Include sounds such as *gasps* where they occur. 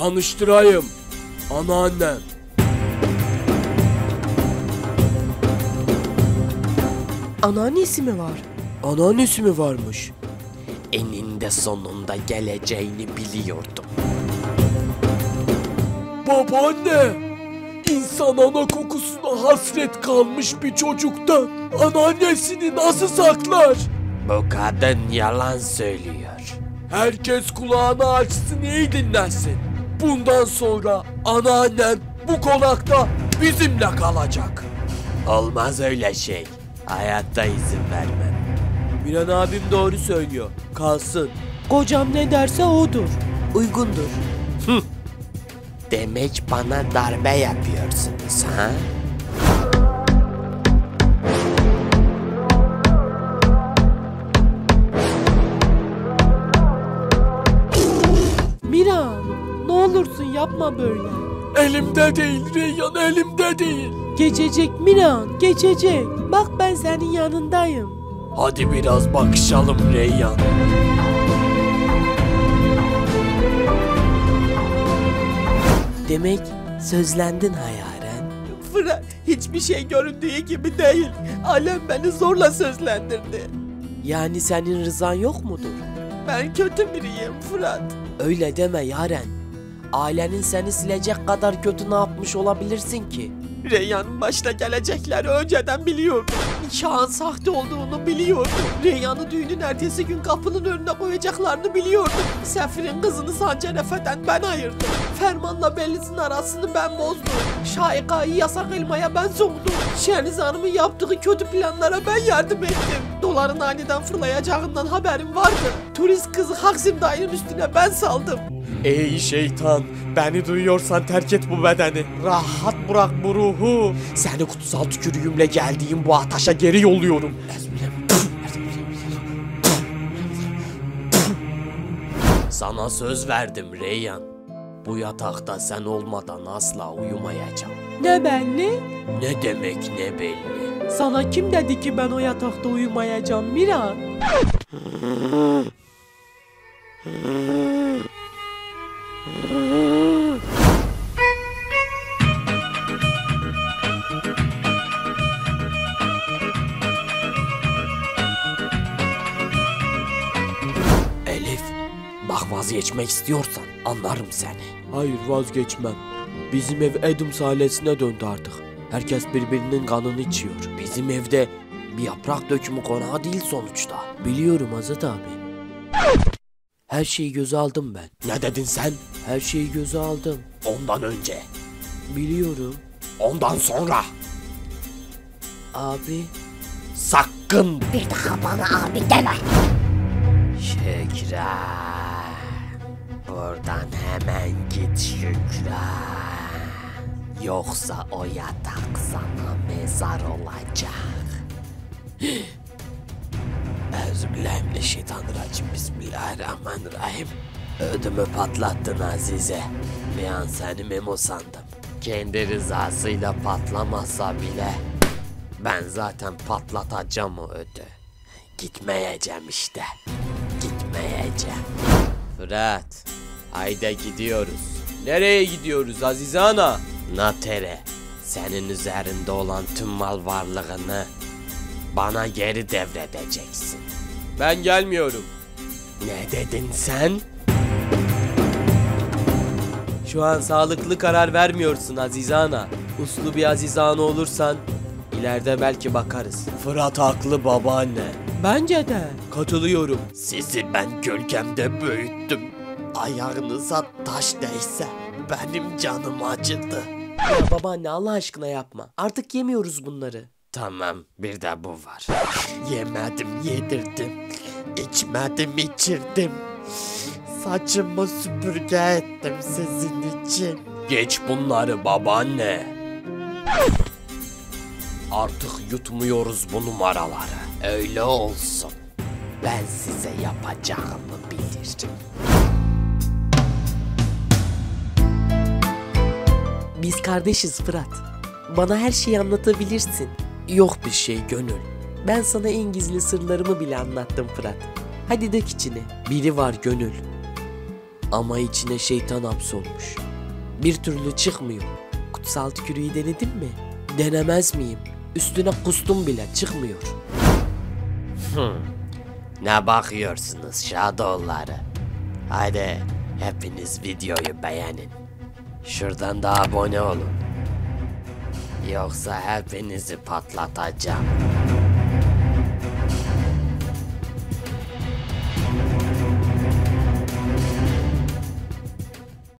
Tanıştırayım. Anneannem. Anneannesi mi var? Anneannesi mi varmış? Eninde sonunda geleceğini biliyordum. Babaanne! İnsan ana kokusuna hasret kalmış bir çocuktan anneannesini nasıl saklar? Bu kadın yalan söylüyor. Herkes kulağını açsın iyi dinlensin. Bundan sonra anneannem bu konakta bizimle kalacak. Olmaz öyle şey. Hayatta izin vermem. Miran abim doğru söylüyor. Kalsın. Kocam ne derse odur. Uygundur. Demek bana darbe yapıyorsunuz ha? Yapma böyle. Elimde değil Reyyan elimde değil. Geçecek Miran geçecek. Bak ben senin yanındayım. Hadi biraz bakışalım Reyyan. Demek sözlendin hayaren. Fırat hiçbir şey göründüğü gibi değil. Alem beni zorla sözlendirdi. Yani senin rızan yok mudur? Ben kötü biriyim Fırat. Öyle deme yaren. Ailenin seni silecek kadar kötü ne yapmış olabilirsin ki? Reyhan'ın başına gelecekleri önceden biliyordum. Nikahın sahte olduğunu biliyordum. Reyhan'ı düğünün ertesi gün kapının önüne koyacaklarını biliyordum. Sefir'in kızını Sancar Efe'den ben ayırdım. Ferman'la Belliz'in arasını ben bozdum. Şahika'yı yasak elmaya ben soktum. Şeniz Hanım'ın yaptığı kötü planlara ben yardım ettim. Doların aniden fırlayacağından haberim vardı. Turist kızı Haksim dayının üstüne ben saldım. Ey şeytan beni duyuyorsan terk et bu bedeni. Rahat bırak bu ruhu. Seni kutsal tükürüğümle geldiğim bu ataşa geri yolluyorum. Sana söz verdim Reyyan. Bu yatakta sen olmadan asla uyumayacağım. Ne belli? Ne demek ne belli. Sana kim dedi ki ben o yatakta uyumayacağım Miran? Elif, bak vazgeçmek istiyorsan anlarım seni. Hayır vazgeçmem. Bizim ev Adams ailesine döndü artık. Herkes birbirinin kanını içiyor. Bizim evde bir yaprak dökümü konağı değil sonuçta. Biliyorum Azat abi. Her şeyi göze aldım ben. Ne dedin sen? Her şeyi göze aldım. Ondan önce, Biliyorum. ondan sonra. Abi Sakın Bir daha bana abi deme. Şükran. Buradan hemen git Şükran. Yoksa o yatak sana mezar olacak. *gasps* Euzubillahimineşşeytanirracim. Bismillahirrahmanirrahim. Ödümü patlattın Azize. Bir an seni memo sandım. Kendi rızasıyla patlamasa bile ben zaten patlatacağım o ödü. Gitmeyeceğim işte. Gitmeyeceğim. Fırat, hayda gidiyoruz. nereye gidiyoruz Azize Ana? Natere, senin üzerinde olan tüm mal varlığını bana geri devredeceksin. Ben gelmiyorum. Ne dedin sen? Şu an sağlıklı karar vermiyorsun Azize Ana. Uslu bir Azize Ana olursan ileride belki bakarız. Fırat haklı babaanne. Bence de. Katılıyorum. Sizi ben gölgemde büyüttüm. Ayağınıza taş değse benim canım acıdı. Ya babaanne Allah aşkına yapma. Artık yemiyoruz bunları. Tamam bir de bu var. Yemedim yedirdim. İçmedim içirdim. Saçımı süpürge ettim sizin için. Geç bunları babaanne. Artık yutmuyoruz bu numaraları. Öyle olsun. Ben size yapacağımı bilirim. Biz kardeşiz Fırat. Bana her şeyi anlatabilirsin. Yok bir şey gönül. Ben sana en gizli sırlarımı bile anlattım Fırat. Hadi dök içini. Biri var gönül. Ama içine şeytan hapsolmuş. Bir türlü çıkmıyor. Kutsal tükürüğü denedin mi? Denemez miyim? Üstüne kustum bile çıkmıyor. Ne bakıyorsunuz şadoğulları? Haydi hepiniz videoyu beğenin. Şuradan da abone olun. Yoksa hepinizi patlatacağım.